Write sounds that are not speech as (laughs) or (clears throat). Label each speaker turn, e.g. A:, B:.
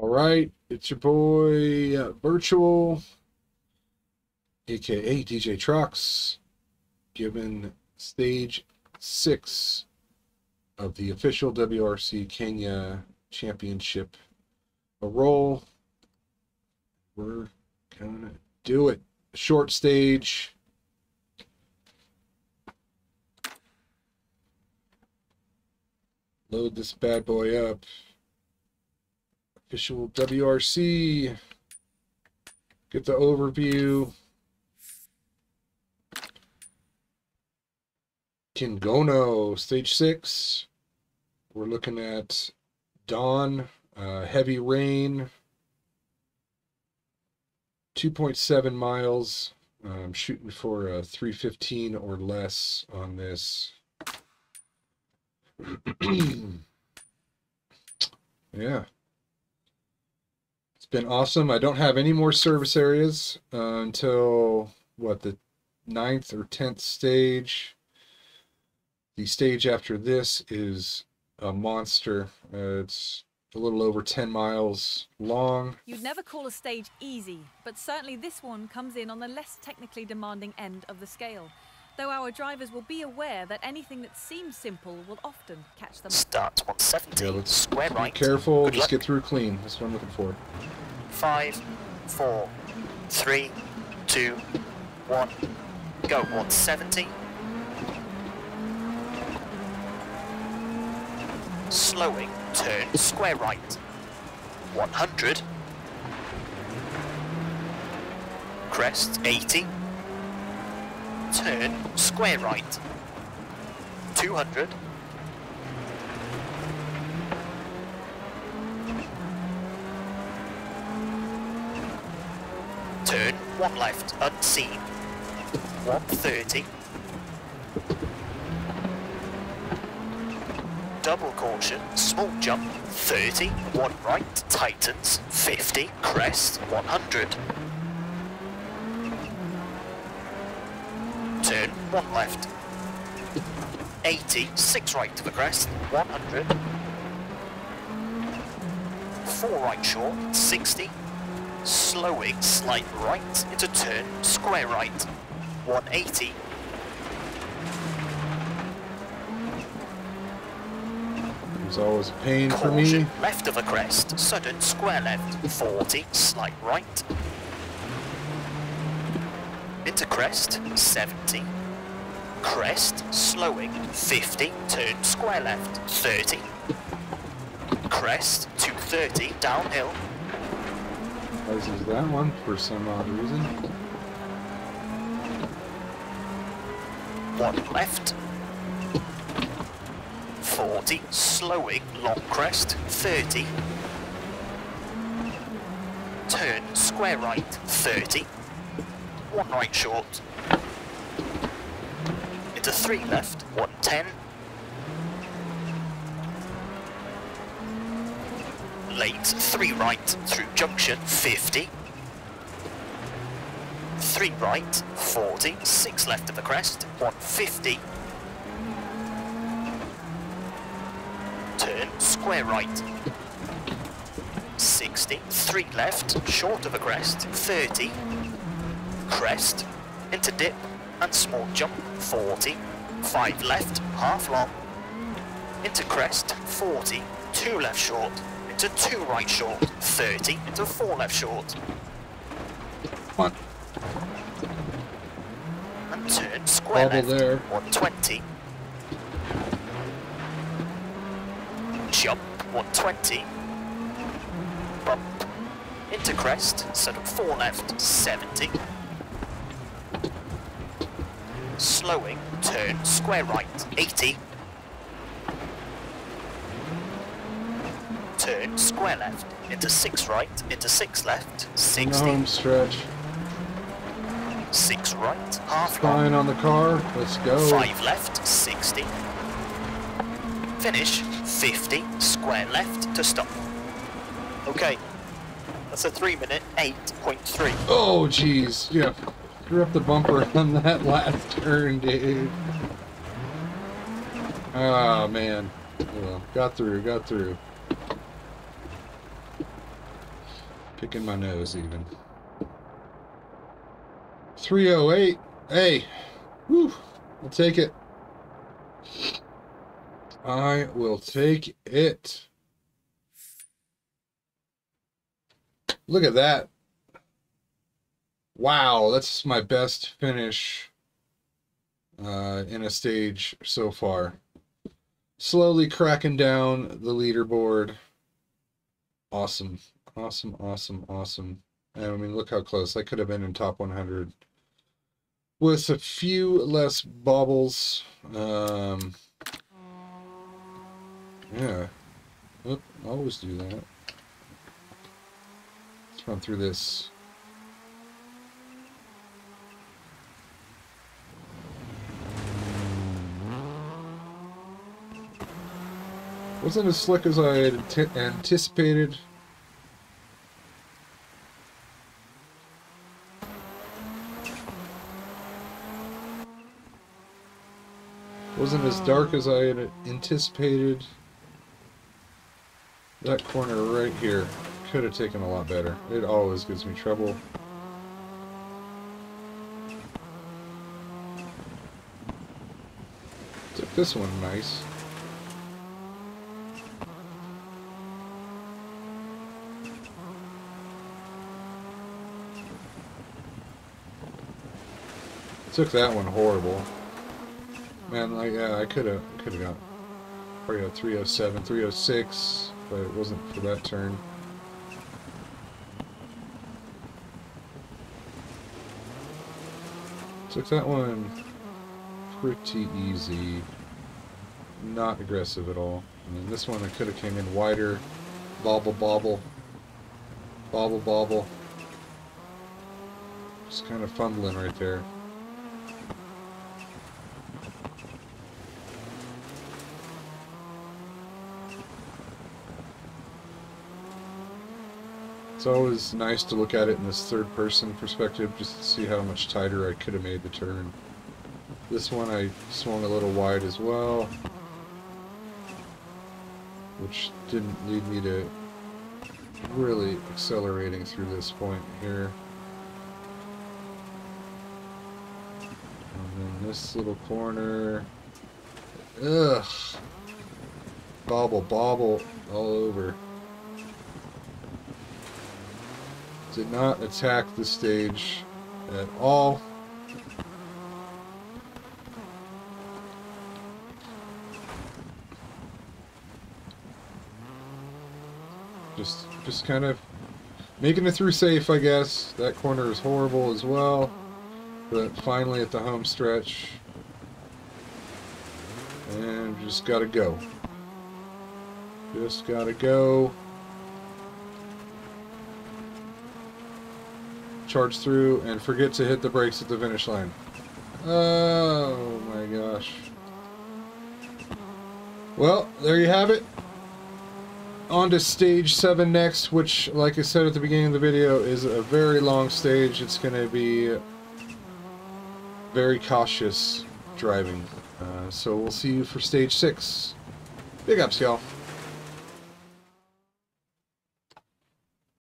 A: All right, it's your boy uh, VirChewAll, aka DJ Trucks, given stage six of the official WRC Kenya Championship a roll. We're gonna do it. Short stage. Load this bad boy up. Official WRC. Get the overview. Kingono, stage six. We're looking at dawn, uh, heavy rain, 2.7 miles. I'm shooting for a 315 or less on this. (clears throat) yeah. It's been awesome. I don't have any more service areas uh, until what the ninth or tenth stage. The stage after this is a monster. Uh, it's a little over 10 miles long.
B: You'd never call a stage easy, but certainly this one comes in on the less technically demanding end of the scale. Though our drivers will be aware that anything that seems simple will often catch them.
C: Start 170,
A: Yeah, let's
C: square
A: be
C: right.
A: careful.
C: Good
A: Just
C: luck.
A: get through clean. That's what I'm looking for.
C: Five, four, three, two, one. Go 170. Slowing, turn square right. 100. Crest 80. Turn square right. 200. Turn one left, unseen. 130. Double caution, small jump, 30. One right, tightens, 50. Crest, 100. Turn one left. 80, six right to the crest, 100. Four right short, 60 slowing, slight right into turn, square right, 180.
A: It's always a pain for me.
C: Left of a crest, sudden, square left, 40, slight right. Into crest, 70. Crest, slowing, 50, turn, square left, 30. Crest, 230, downhill,
A: Is that one for some odd reason.
C: one left. 40, slowing, long crest, 30. Turn, square right, 30. One right short. Into three left, 110. Late, three right, through junction, 50. Three right, 40, six left of the crest, 150. Turn, square right. 60, three left, short of the crest, 30. Crest, into dip, and small jump, 40. Five left, half long. Into crest, 40, two left short. Into two right short, 30. Into four left short.
A: One.
C: and turn square left,
A: there.
C: 120. Jump, 120. Bump, into crest, set up 4 left, 70. Slowing, turn square right, 80. Turn square left, into 6 right, into 6 left,
A: On
C: 60.
A: home stretch.
C: 6 right, half long.
A: On the car. Let's go.
C: Five left, 60. Finish, 50, square left to stop. Okay, that's a 3 minute 8.3.
A: Oh, jeez. Yeah. Up the bumper (laughs) on that last turn, dude. Ah, man. Well, got through, got through. Picking my nose even. 308. Hey. I'll take it. I will take it. Look at that. Wow, that's my best finish uh, in a stage so far. Slowly cracking down the leaderboard. Awesome. Awesome, awesome, awesome. I mean, look how close. I could have been in top 100 with a few less bobbles. Um, yeah. Oop, always do that. Let's run through this. Wasn't as slick as I had anticipated. Wasn't as dark as I had anticipated. That corner right here could have taken a lot better. It always gives me trouble. Took this one nice. Took that one horrible. Man, like yeah, I uh, could have could have got probably a 307, 306, but it wasn't for that turn. Took that one pretty easy. Not aggressive at all. I mean, this one I could have came in wider. Bobble, bobble. Bobble, bobble. Just kind of fumbling right there. It's always nice to look at it in this third person perspective just to see how much tighter I could have made the turn. This one I swung a little wide as well, which didn't lead me to really accelerating through this point here. And then this little corner, ugh, bobble bobble all over. Did not attack the stage at all. Just, just kind of making it through safe, I guess. That corner is horrible as well. But finally at the home stretch. And just gotta go. Just gotta go. Charge through, and forget to hit the brakes at the finish line. Oh my gosh. Well, there you have it. On to stage 7 next, which, like I said at the beginning of the video, is a very long stage. It's going to be very cautious driving. Uh, so we'll see you for stage 6. Big ups, y'all.